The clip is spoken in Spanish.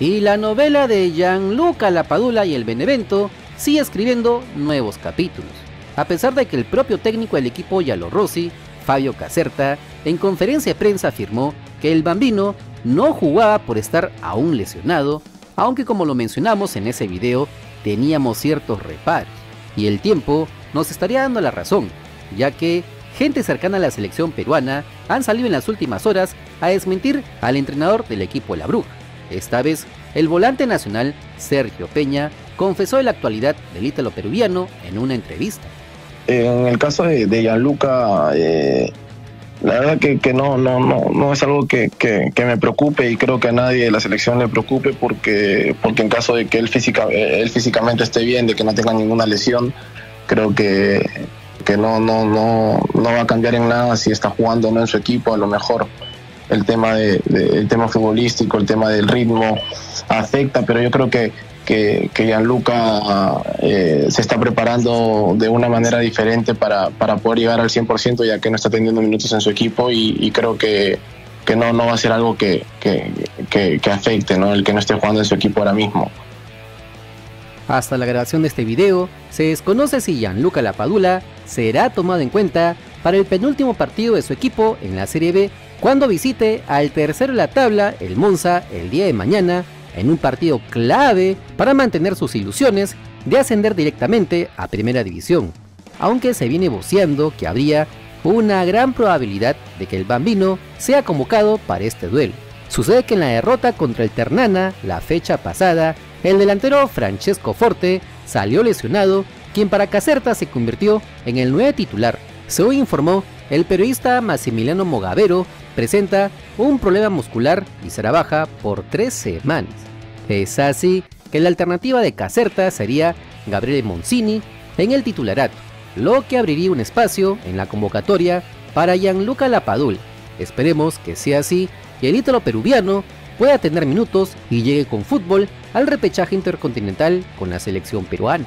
Y la novela de Gianluca Lapadula y el Benevento sigue escribiendo nuevos capítulos, a pesar de que el propio técnico del equipo Yalo Rossi, Fabio Caserta, en conferencia de prensa afirmó que el bambino no jugaba por estar aún lesionado, aunque como lo mencionamos en ese video, teníamos ciertos reparos, y el tiempo nos estaría dando la razón, ya que gente cercana a la selección peruana han salido en las últimas horas a desmentir al entrenador del equipo la Bruja. Esta vez, el volante nacional, Sergio Peña, confesó la actualidad del ítalo peruviano en una entrevista. En el caso de, Gianluca, eh, la verdad que, no, no, no, no es algo que, que, me preocupe y creo que a nadie de la selección le preocupe porque, porque en caso de que él, física, él físicamente esté bien, de que no tenga ninguna lesión, creo que, que no, no, no, no va a cambiar en nada si está jugando o no en su equipo, a lo mejor el tema, de, el tema futbolístico, el tema del ritmo afecta, pero yo creo que, que, que Gianluca eh, se está preparando de una manera diferente para, para poder llegar al 100% ya que no está teniendo minutos en su equipo y, y creo que, que no, no va a ser algo que, que, que, que afecte ¿no? el que no esté jugando en su equipo ahora mismo. Hasta la grabación de este video, se desconoce si Gianluca Lapadula será tomado en cuenta para el penúltimo partido de su equipo en la Serie B cuando visite al tercero de la tabla, el Monza, el día de mañana, en un partido clave para mantener sus ilusiones de ascender directamente a Primera División, aunque se viene voceando que habría una gran probabilidad de que el Bambino sea convocado para este duelo. Sucede que en la derrota contra el Ternana la fecha pasada, el delantero Francesco Forte salió lesionado, quien para Caserta se convirtió en el nuevo titular. Según informó, el periodista Massimiliano Mogavero presenta un problema muscular y será baja por tres semanas. Es así que la alternativa de Caserta sería Gabriele Moncini en el titularato, lo que abriría un espacio en la convocatoria para Gianluca Lapadul. Esperemos que sea así y el ítalo peruviano pueda tener minutos y llegue con fútbol al repechaje intercontinental con la selección peruana.